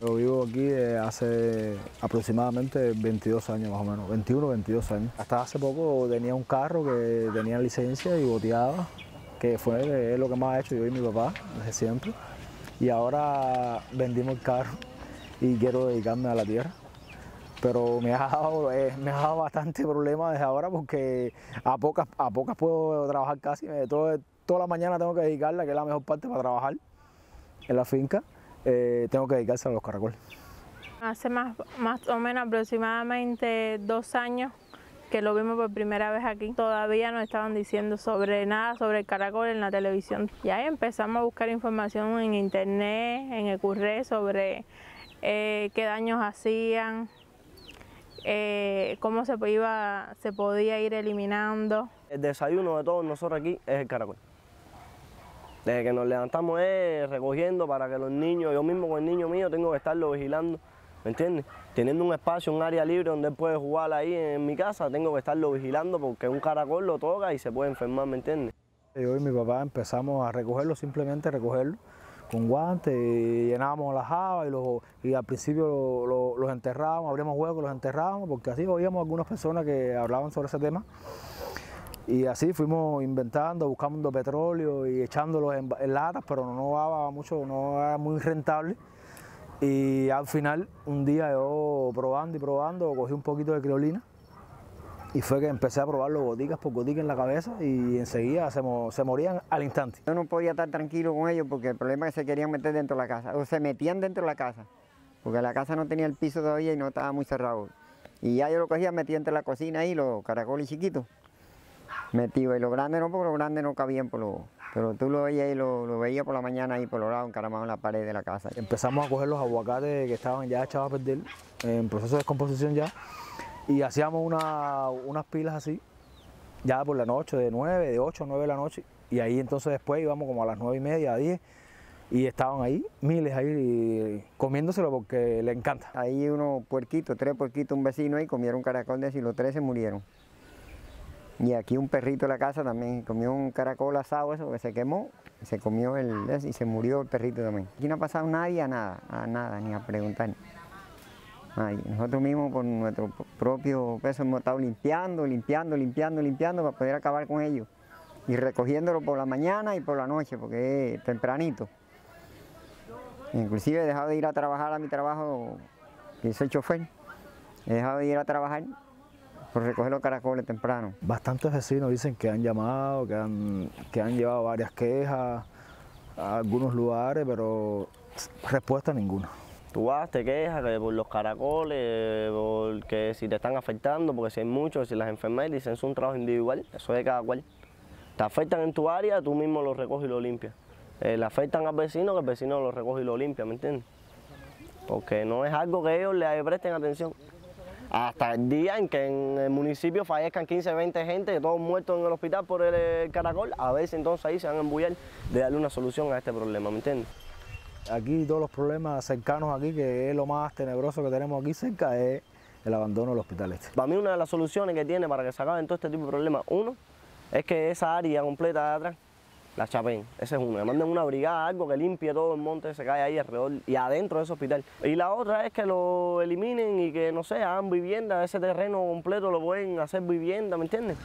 Yo vivo aquí eh, hace aproximadamente 22 años más o menos, 21, 22 años. Hasta hace poco tenía un carro que tenía licencia y boteaba, que fue lo que más ha hecho yo y mi papá desde siempre. Y ahora vendimos el carro y quiero dedicarme a la tierra. Pero me ha dado, eh, me ha dado bastante problema desde ahora porque a pocas, a pocas puedo trabajar casi. Eh, todo, toda la mañana tengo que dedicarla, que es la mejor parte para trabajar en la finca. Eh, tengo que dedicarse a los caracoles. Hace más, más o menos aproximadamente dos años que lo vimos por primera vez aquí. Todavía no estaban diciendo sobre nada sobre el caracol en la televisión. Ya empezamos a buscar información en internet, en el curré sobre eh, qué daños hacían, eh, cómo se, iba, se podía ir eliminando. El desayuno de todos nosotros aquí es el caracol. Desde que nos levantamos es recogiendo para que los niños, yo mismo con el niño mío tengo que estarlo vigilando, ¿me entiendes? Teniendo un espacio, un área libre donde él puede jugar ahí en mi casa, tengo que estarlo vigilando porque un caracol lo toca y se puede enfermar, ¿me entiendes? Yo y mi papá empezamos a recogerlo, simplemente recogerlo con guantes, y llenábamos y, los, y al principio los enterrábamos, abríamos huecos, los enterrábamos, porque así oíamos algunas personas que hablaban sobre ese tema. Y así fuimos inventando, buscando petróleo y echándolo en, latas, pero no daba mucho, no era muy rentable. Y al final, un día yo probando y probando, cogí un poquito de criolina y fue que empecé a probarlo goticas por goticas en la cabeza y enseguida se, se, morían al instante. Yo no podía estar tranquilo con ellos porque el problema es que se querían meter dentro de la casa, o se metían dentro de la casa, porque la casa no tenía el piso todavía y no estaba muy cerrado. Y ya yo lo cogía, metía entre la cocina ahí, los caracoles chiquitos, metido. Y los grandes no, porque los grandes no cabían por lo... Pero tú lo veías y lo, lo veías por la mañana ahí por los lados, encaramado en la pared de la casa. Empezamos a coger los aguacates que estaban ya echados a perder, en proceso de descomposición ya, y hacíamos unas pilas así, ya por la noche, de 9, de 8 9 de la noche, y ahí entonces después íbamos como a las 9 y media, a 10, y estaban ahí, miles ahí, comiéndoselo porque le encanta. Ahí unos puerquitos, tres puerquitos, un vecino ahí, comieron caracol de y los tres se murieron. Y aquí un perrito de la casa también comió un caracol asado, eso que se quemó, se comió el y se murió el perrito también. Aquí no ha pasado nadie a nada, a nada, ni a preguntar. Nosotros mismos por nuestro propio peso hemos estado limpiando, limpiando, limpiando, limpiando para poder acabar con ellos. Y recogiéndolo por la mañana y por la noche, porque es tempranito. Inclusive he dejado de ir a trabajar a mi trabajo, que soy chofer. He dejado de ir a trabajar por recoger los caracoles temprano. Bastantes vecinos dicen que han llamado, que han, que han llevado varias quejas a algunos lugares, pero respuesta ninguna. Tú vas, te quejas que por los caracoles, porque si te están afectando, porque si hay muchos, si las enfermedades, dicen es un trabajo individual, eso es de cada cual. Te afectan en tu área, tú mismo lo recoges y lo limpias. Eh, le afectan al vecino, que el vecino lo recoge y lo limpia, ¿me entiendes? Porque no es algo que ellos le presten atención. Hasta el día en que en el municipio fallezcan 15, 20 gente, todos muertos en el hospital por el caracol, a veces entonces ahí se van a embullar de darle una solución a este problema, ¿me entiendes? Aquí todos los problemas cercanos aquí, que es lo más tenebroso que tenemos aquí cerca, es el abandono del hospital este. Para mí una de las soluciones que tiene para que se acaben todo este tipo de problemas, uno, es que esa área completa de atrás la chapen, ese es uno, le manden una brigada, algo que limpie todo el monte, se cae ahí alrededor y adentro de ese hospital. Y la otra es que lo eliminen y que, no sé, hagan vivienda, ese terreno completo lo pueden hacer vivienda, ¿me entiendes?